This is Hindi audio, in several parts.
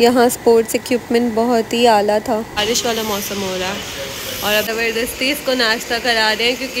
यहाँ स्पोर्ट्स इक्विपमेंट बहुत ही आला था। बारिश वाला मौसम हो रहा है। और अब ज़बरदस्ती इसको नाश्ता करा रहे हैं क्योंकि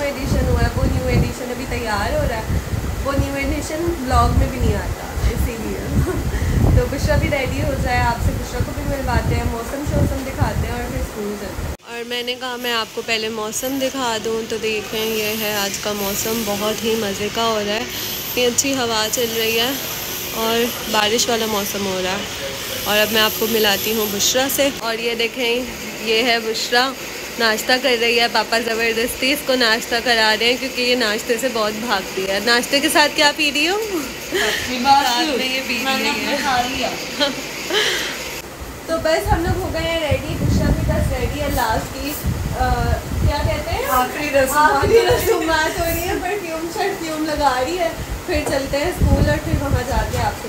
न्यू एडिशन हुआ है, वो न्यू एडिशन अभी तैयार हो रहा है। वो न्यू एडिशन ब्लॉग में भी नहीं आता, इसीलिए। तो बुशरा भी रेडी हो जाए, आपसे बुशरा को भी मिलवाते हैं, मौसम शौसम दिखाते हैं और फिर स्कूल चलते हैं। और मैंने कहा, मैं आपको पहले मौसम दिखा दूँ तो देखें, ये है आज का मौसम, बहुत ही मज़े का हो रहा है। अच्छी हवा चल रही है और बारिश वाला मौसम हो रहा है। और अब मैं आपको मिलाती हूँ बुशरा से। और ये देखें, ये है बुशरा। नाश्ता कर रही है पापा ज़बरदस्ती इसको नाश्ता करा रहे हैं क्योंकि ये नाश्ते से बहुत भागती है। नाश्ते के साथ क्या पी रही हो? साथ में ये पी रही है। तो बस हम लोग हो गए हैं रेडी बुशरा भी बस रेडी है लास्ट की क्या कहते हैं? आखिरी आखिरी रसूमात हो रही है परफ्यूम शर्फ्यूम लगा रही है। फिर चलते हैं स्कूल और फिर वहाँ जाके आपसे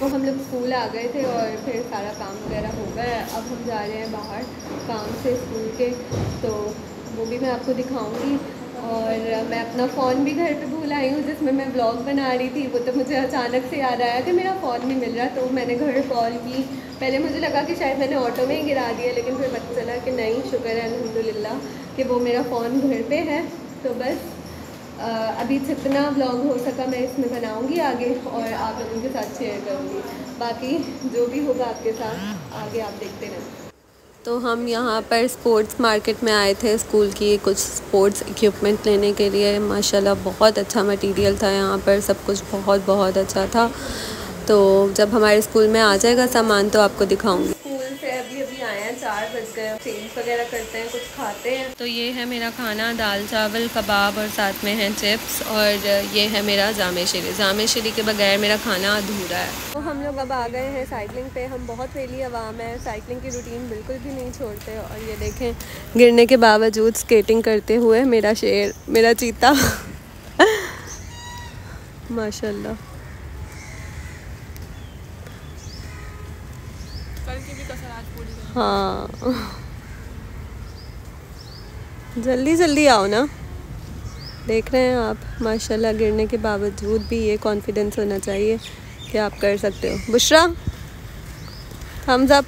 तो हम लोग स्कूल आ गए थे और फिर सारा काम वगैरह हो गया अब हम जा रहे हैं बाहर काम से स्कूल के तो वो भी मैं आपको दिखाऊँगी। और मैं अपना फ़ोन भी घर पे भूल आई हूँ, जिसमें मैं ब्लॉग बना रही थी, वो तो मुझे अचानक से याद आया कि मेरा फ़ोन नहीं मिल रहा तो मैंने घर कॉल की। पहले मुझे लगा कि शायद मैंने ऑटो में ही गिरा दिया, लेकिन फिर पता चला कि नहीं, शुक्र है अलहमदिल्ला कि वो मेरा फ़ोन घर पे है तो बस अभी जितना ब्लॉग हो सका मैं इसमें बनाऊँगी आगे और आप लोगों के साथ शेयर करूँगी। बाकी जो भी होगा आपके साथ, आगे आप देखते रहें। तो हम यहाँ पर स्पोर्ट्स मार्केट में आए थे स्कूल की कुछ स्पोर्ट्स इक्विपमेंट लेने के लिए। माशाल्लाह, बहुत अच्छा मटेरियल था यहाँ पर। सब कुछ बहुत बहुत अच्छा था। तो जब हमारे स्कूल में आ जाएगा सामान तो आपको दिखाऊँगी। चार बज गए चेंज वगैरह करते हैं कुछ खाते हैं। तो ये है मेरा खाना दाल चावल कबाब और साथ में है चिप्स और ये है मेरा जामे शरी। जामे शरी के बगैर मेरा खाना अधूरा है। तो हम लोग अब आ गए हैं साइकिलिंग पे। हम बहुत वेली आवाम है साइकिलिंग की रूटीन बिल्कुल भी नहीं छोड़ते और ये देखें गिरने के बावजूद स्केटिंग करते हुए मेरा शेर मेरा चीता। माशाल्लाह। हाँ। जल्दी जल्दी आओ ना। देख रहे हैं आप माशाल्लाह गिरने के बावजूद भी ये कॉन्फिडेंस होना चाहिए कि आप कर सकते हो। बुशरा हम सब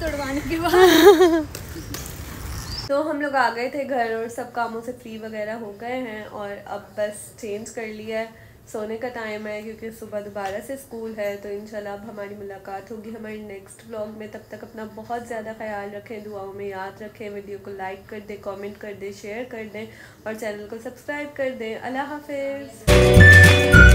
तोड़वाने के बाद। तो हम लोग आ गए थे घर और सब कामों से फ्री वगैरह हो गए हैं और अब बस चेंज कर लिया है। सोने का टाइम है, क्योंकि सुबह दोबारा से स्कूल है तो इंशाल्लाह अब हमारी मुलाकात होगी। हमारे नेक्स्ट ब्लॉग में तब तक अपना बहुत ज़्यादा ख्याल रखें, दुआओं में याद रखें वीडियो को लाइक कर दें कमेंट कर दें शेयर कर दें और चैनल को सब्सक्राइब कर दें। अल्लाह हाफिज़।